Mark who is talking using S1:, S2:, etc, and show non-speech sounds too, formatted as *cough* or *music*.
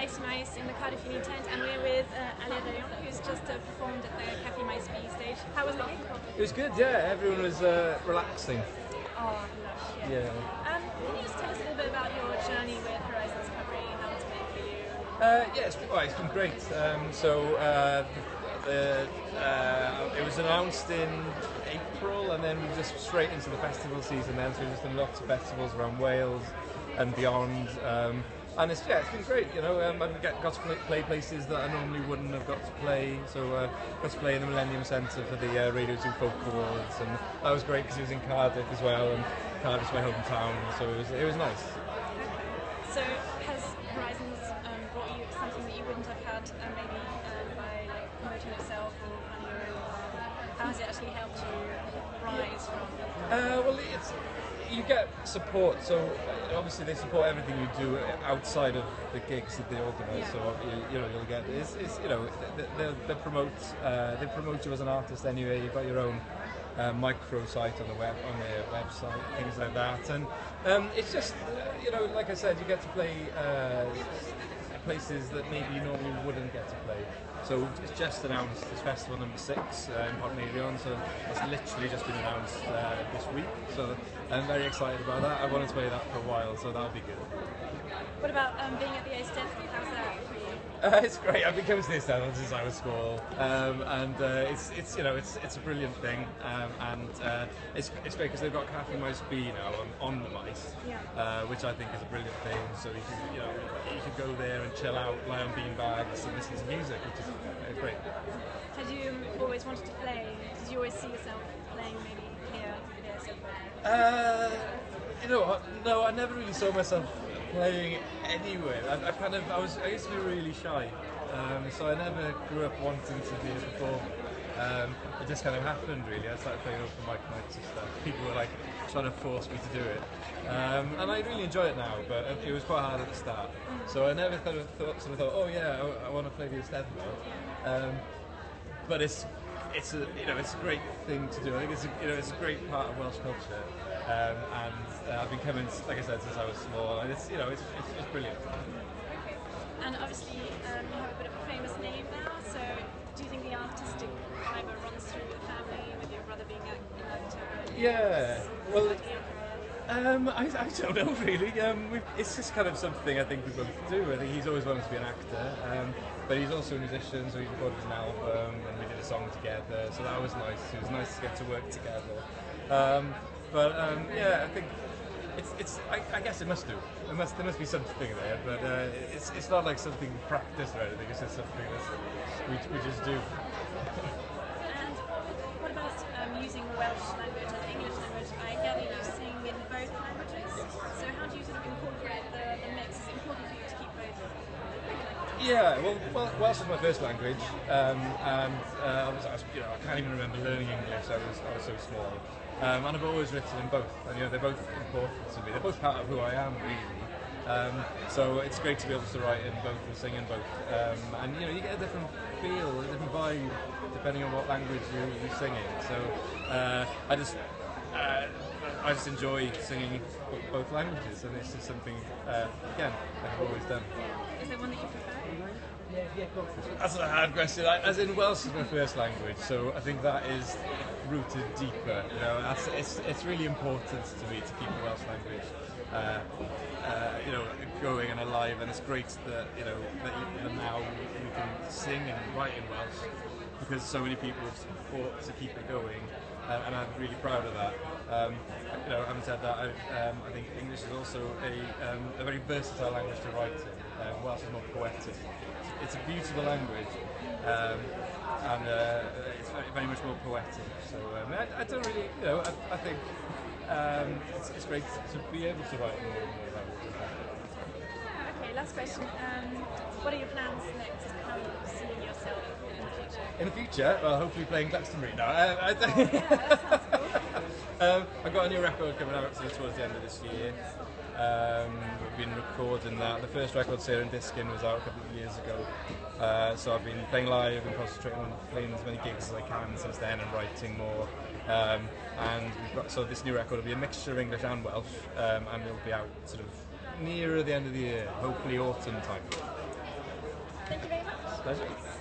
S1: Llais y Maes in the Cardiff Uni tent, and we're with uh, Aled Rheon, who's just uh, performed at the Cafe Maes B stage. How was the gig?
S2: It was good, yeah. Everyone was uh, relaxing.
S1: Oh, lush, yeah.
S2: Yeah.
S1: Um, can you just tell us a little bit about your journey with Horizons Horizon Discovery, how it's been for you?
S2: Uh, yeah, it's, well, it's been great. Um, so uh, the, uh, it was announced in April, and then we just straight into the festival season. Then, so we've just done lots of festivals around Wales and beyond. Um, and it's yeah, it's been great. You know, um, I've got, got to play, play places that I normally wouldn't have got to play. So uh, got to play in the Millennium Centre for the uh, Radio 2 Folk Awards, and that was great because it was in Cardiff as well, and Cardiff's my hometown, so it was it was nice.
S1: So has Horizons um, brought you something that you wouldn't have had uh, maybe um, by like promoting yourself or your own? Um, how has it actually helped you rise from?
S2: Uh, well, it's you get support. So uh, obviously they support everything you do outside of the gigs that they organise. So you, you know you'll get it's, it's you know they, they, they promote uh, they promote you as an artist anyway. You've got your own uh, micro site on the web on their website, things like that, and um, it's just uh, you know like I said, you get to play. Uh, places that maybe you normally wouldn't get to play. So it's just announced this festival number six uh, in Portmeirion, so it's literally just been announced uh, this week. So I'm very excited about that. I wanted to play that for a while, so that'll be good.
S1: What about um, being at the Ace Death? How's that for you?
S2: Uh, it's great. I've been coming to this town since I was small, um, and uh, it's it's you know it's it's a brilliant thing, um, and uh, it's it's great because they've got Cafe Maes B now on, on the Maes,
S1: Yeah.
S2: uh, which I think is a brilliant thing. So you can you know you can go there and chill out, lie on bean bags, and listen to music, which is uh, great.
S1: Had you always wanted to play? Did you always see yourself playing maybe here, there, somewhere?
S2: Uh, you know, no, I never really saw myself playing anywhere. I, I kind of, I was, I used to be really shy, um, so I never grew up wanting to be a performer. Um, it just kind of happened, really. I started playing open mic nights and stuff. People were like trying to force me to do it, um, and I really enjoy it now. But it, was quite hard at the start, so I never kind of thought, sort of thought, oh yeah, I, I want to play the Eisteddfod. Um, but it's it's a you know it's a great thing to do. I think it's a, you know it's a great part of Welsh culture, um, and uh, I've been coming like I said since I was small, and it's you know it's it's, it's brilliant.
S1: And obviously, um, you have a bit of a famous name now. So, do you think the artistic fibre runs through the family with your brother being a- an actor? and
S2: Yeah, well, Um, I, I don't know really. Um, it's just kind of something I think we both do. I think he's always wanted to be an actor, um, but he's also a musician, so he recorded an album and we did a song together. So that was nice. It was nice to get to work together. Um, but um, yeah, I think it's, it's I, I guess it must do. There must there must be something there, but uh, it's, it's not like something practiced or anything. It's just something that we, we just do.
S1: And what about um, using Welsh language? I gather you sing in both languages. So, how do you sort of incorporate the, the mix? Is it important for you to keep both languages?
S2: Yeah, well, Welsh is my first language, um, and uh, I, was, I, was, you know, I can't even remember learning English. I was, I was so small, um, and I've always written in both. And you know, they're both important to me. They're both part of who I am, really. Um, so it's great to be able to write in both and sing in both. Um, and you know, you get a different feel, a different vibe, depending on what language you, you're singing. So uh, I just. Uh, I just enjoy singing both languages, and it's just something, uh, again, I've always done.
S1: Is there one that you prefer?
S2: That's a hard question. I, as in Welsh is my first language, so I think that is rooted deeper. You know, that's, it's it's really important to me to keep the Welsh language, uh, uh, you know, going and alive. And it's great that you know that even now we can sing and write in Welsh because so many people have fought to keep it going, uh, and I'm really proud of that. Um, you know, having said that, I, um, I think English is also a, um, a very versatile language to write in. Um, Welsh is more poetic. It's a beautiful language, um, and uh, it's very, very much more poetic. So um, I, I don't really, you know, I, I think um, it's, it's great to be able to write in more languages.
S1: Okay, last question. Um, what are your plans next? How are you seeing yourself in the future?
S2: In the future, well, hopefully playing Glastonbury. No, um, I, *laughs*
S1: oh, yeah, cool.
S2: um, I've got a new record coming out sort of towards the end of this year. Um, we've been recording that. The first record, Sarah and Diskin, was out a couple of years ago. Uh, so I've been playing live and concentrating on playing as many gigs as I can since then and writing more. Um, and we've got, so this new record will be a mixture of English and Welsh, um, and it'll be out sort of nearer the end of the year, hopefully autumn time. Thank you very much. Pleasure.